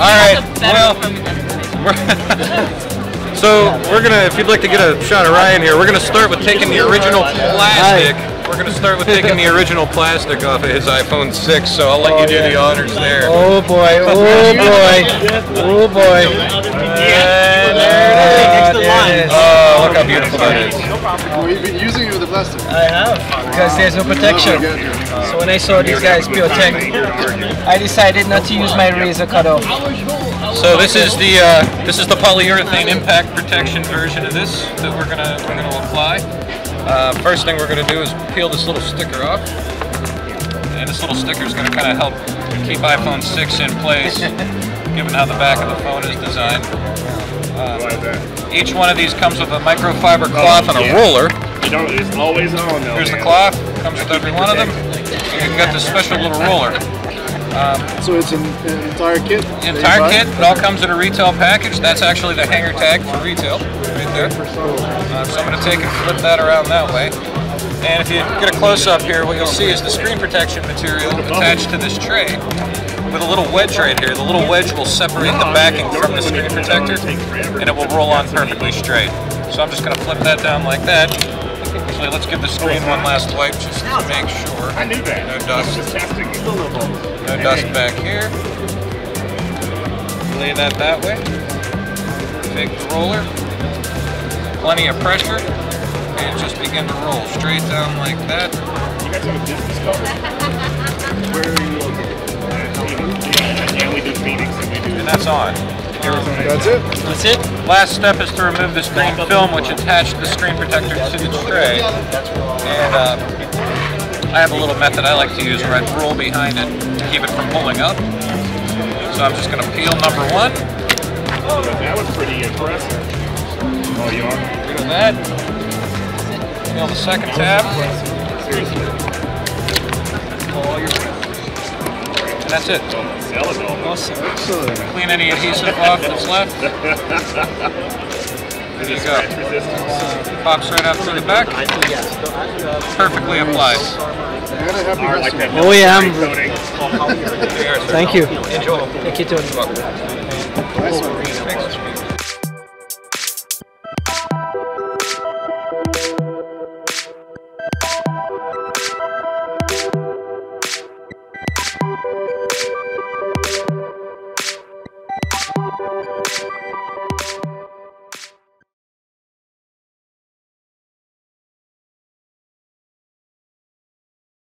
All right. That's Well, we're so we're gonna. If you'd like to get a shot of Ryan here, we're gonna start with taking the original plastic. We're gonna start with taking the original plastic off of his iPhone 6. So I'll let you do the honors there. Oh boy, oh boy, oh boy. Yeah, there it is. Oh, look how beautiful that is. Well, you've been using it with the plastic. I have, because there's no protection. So when I saw these guys, Tech, I decided not to use my razor cutoff. So this is the uh, this is the polyurethane impact protection version of this that we're gonna we're gonna apply. Uh, first thing we're gonna do is peel this little sticker off, and this little sticker is gonna kind of help keep iPhone 6 in place, given how the back of the phone is designed. Uh, each one of these comes with a microfiber cloth and a roller. You know, it's always on though. Here's the cloth, comes with every one of them. And you've got this special little roller. Um, So it's an, an entire kit? that Entire kit, it all comes in a retail package. That's actually the hanger tag for retail, right there. Uh, so I'm going to take and flip that around that way. And if you get a close up here, what you'll see is the screen protection material attached to this tray with a little wedge right here. The little wedge will separate the backing from the screen protector and it will roll on perfectly straight. So I'm just going to flip that down like that. Actually, let's give the screen one last wipe just to make sure. I knew that. No dust. Just no. No dust back here. Lay that that way. Take the roller. Plenty of pressure. And just begin to roll straight down like that. You guys have a business card? that's on. That's it? That's it? Last step is to remove the screen film which attached the screen protector to the tray. And uh, I have a little method I like to use where I roll behind it to keep it from pulling up. So I'm just going to peel number one. That was pretty impressive. Oh, you are? Rid of that. Peel the second tab. And that's it. Sell it all. Excellent. Clean any adhesive off that's left. Is you it go. scratch? Pops right up through the back. Perfectly applied. And a happy I like that. Oh, yeah, I'm- Thank you. Enjoy. Thank you, Tony.